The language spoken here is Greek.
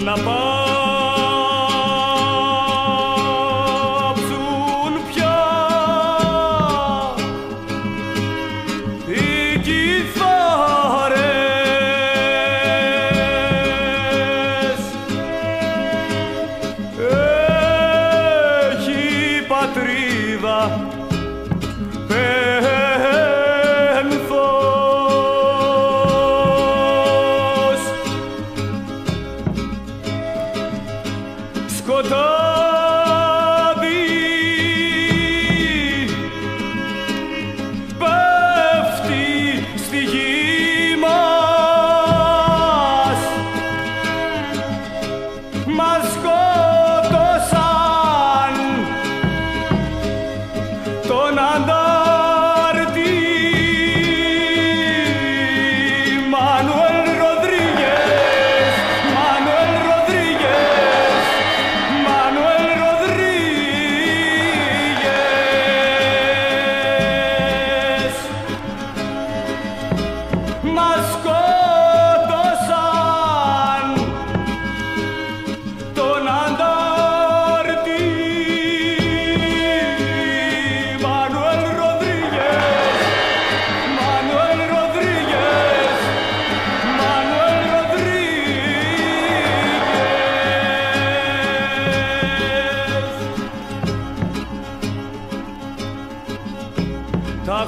una. σκοτάδι. Πέφτει στη γη μας. Μας